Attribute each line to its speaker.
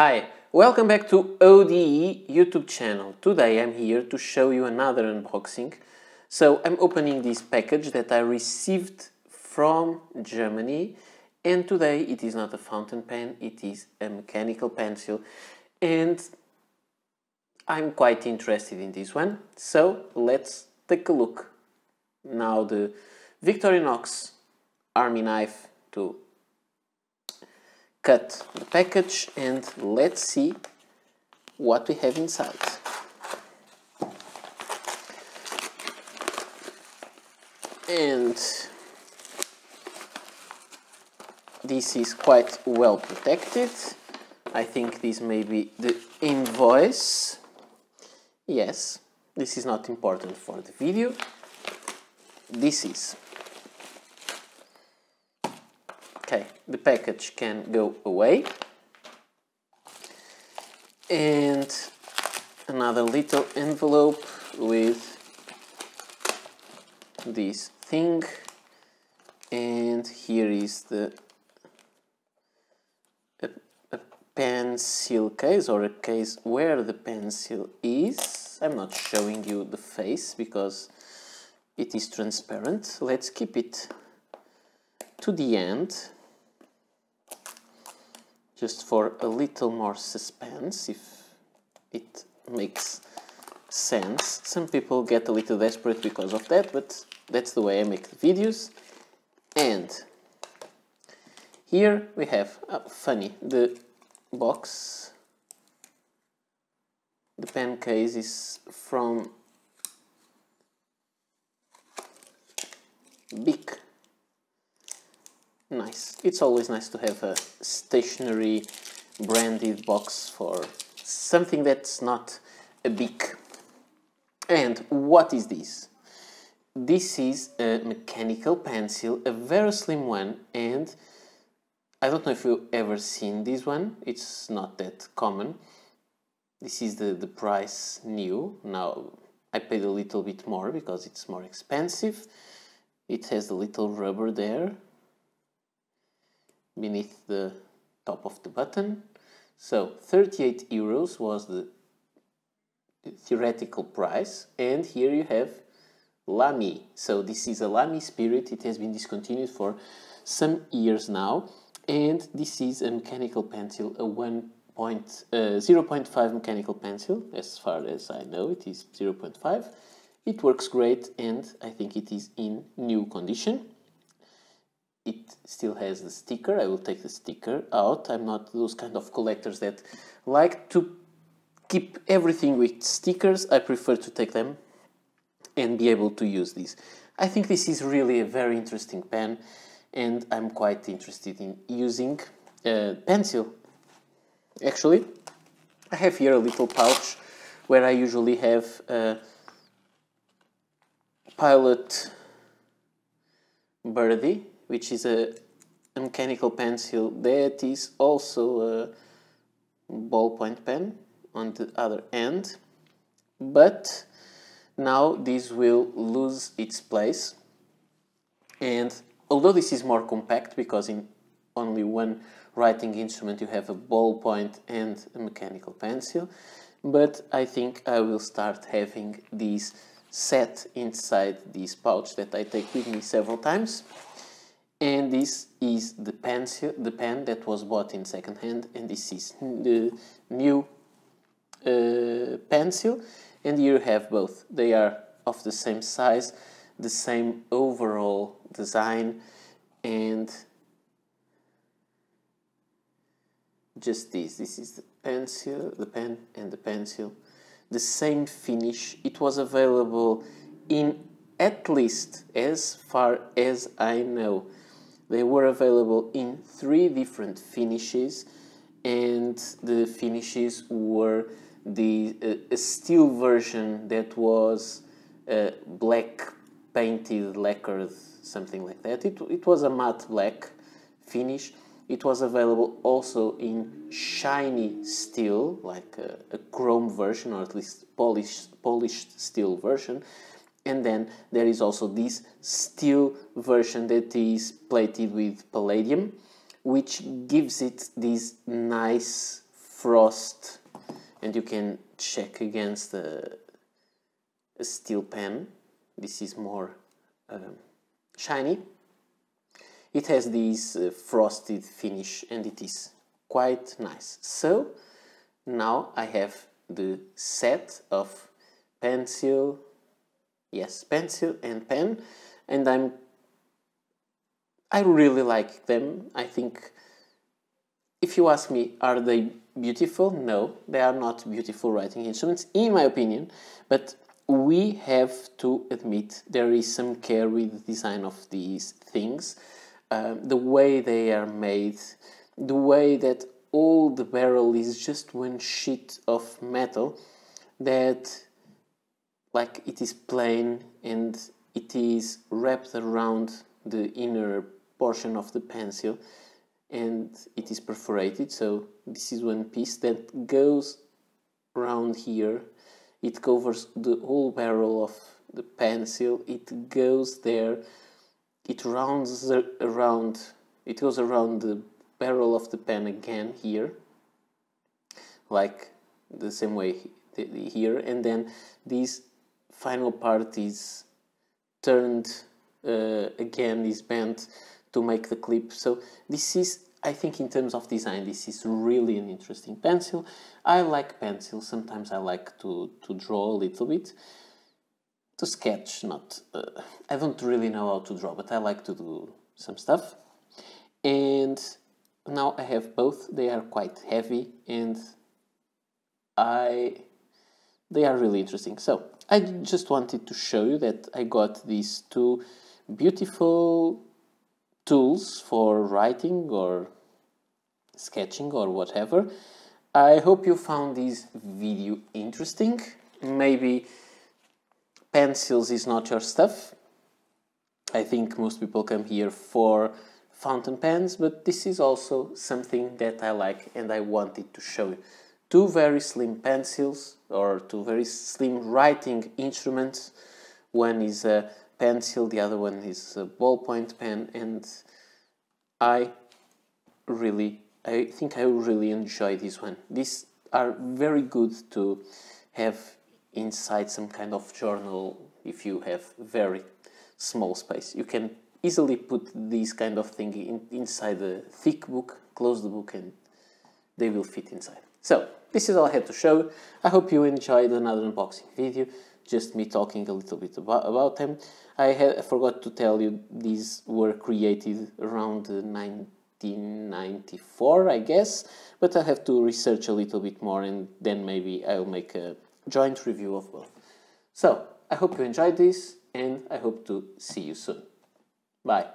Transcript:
Speaker 1: Hi, welcome back to ODE YouTube channel. Today I'm here to show you another unboxing. So I'm opening this package that I received from Germany and today it is not a fountain pen, it is a mechanical pencil and I'm quite interested in this one. So let's take a look. Now the Victorinox Army knife to cut the package and let's see what we have inside. And this is quite well protected. I think this may be the invoice. Yes, this is not important for the video. This is Okay, the package can go away. And another little envelope with this thing. And here is the a, a pencil case or a case where the pencil is. I'm not showing you the face because it is transparent. Let's keep it to the end just for a little more suspense if it makes sense. Some people get a little desperate because of that, but that's the way I make the videos. And here we have, oh, funny, the box, the pen case is from Bic Nice. It's always nice to have a stationary branded box for something that's not a Bic. And what is this? This is a mechanical pencil, a very slim one, and I don't know if you've ever seen this one. It's not that common. This is the, the price new. Now, I paid a little bit more because it's more expensive. It has a little rubber there beneath the top of the button. So 38 euros was the theoretical price and here you have Lamy. So this is a Lamy Spirit. It has been discontinued for some years now and this is a mechanical pencil, a 1 point, uh, 0.5 mechanical pencil. As far as I know it is 0.5. It works great and I think it is in new condition it still has the sticker. I will take the sticker out. I'm not those kind of collectors that like to keep everything with stickers. I prefer to take them and be able to use these. I think this is really a very interesting pen and I'm quite interested in using a pencil. Actually, I have here a little pouch where I usually have a Pilot Birdie which is a, mechanical pencil that is also a ballpoint pen on the other end. But now this will lose its place. And although this is more compact because in only one writing instrument you have a ballpoint and a mechanical pencil but I think I will start having these set inside this pouch that I take with me several times and this is the pencil the pen that was bought in second hand and this is the new uh, pencil. And here you have both. They are of the same size the same overall design and just this. This is the pencil the pen and the pencil. The same finish. It was available in at least as far as I know they were available in three different finishes and the finishes were the uh, steel version that was uh, black painted lacquered something like that. It, it was a matte black finish. It was available also in shiny steel like a, a chrome version or at least polished polished steel version and then there is also this steel version that is plated with palladium which gives it this nice frost. And you can check against a, steel pen. This is more um, shiny. It has this uh, frosted finish and it is quite nice. So now I have the set of pencil yes pencil and pen and I'm I really like them. I think if you ask me are they beautiful? No they are not beautiful writing instruments in my opinion but we have to admit there is some care with the design of these things. Um, the way they are made the way that all the barrel is just one sheet of metal that like it is plain and it is wrapped around the inner portion of the pencil and it is perforated. So this is one piece that goes around here. It covers the whole barrel of the pencil. It goes there. It rounds around it goes around the barrel of the pen again here. Like the same way here. And then this final part is turned uh, again is bent to make the clip. So this is I think in terms of design this is really an interesting pencil. I like pencils. Sometimes I like to, to draw a little bit. To sketch not uh, I don't really know how to draw but I like to do some stuff. And now I have both. They are quite heavy and I they are really interesting. So I just wanted to show you that I got these two beautiful tools for writing or sketching or whatever. I hope you found this video interesting. Maybe pencils is not your stuff. I think most people come here for fountain pens, but this is also something that I like and I wanted to show you. Two very slim pencils or two very slim writing instruments. One is a pencil, the other one is a ballpoint pen and I really, I think I really enjoy this one. These are very good to have inside some kind of journal if you have very small space. You can easily put this kind of thing in, inside a thick book, close the book and they will fit inside. So, this is all I had to show. I hope you enjoyed another unboxing video, just me talking a little bit about, about them. I, had, I forgot to tell you these were created around 1994, I guess, but I have to research a little bit more and then maybe I'll make a joint review of both. So, I hope you enjoyed this and I hope to see you soon. Bye.